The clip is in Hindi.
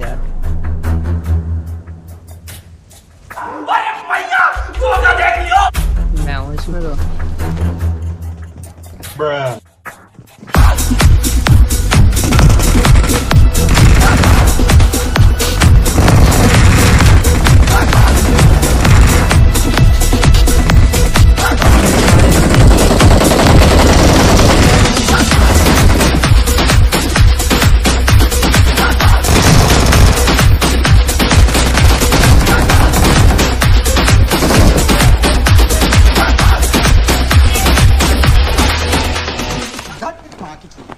यार मैं हूँ इसमें तो packaging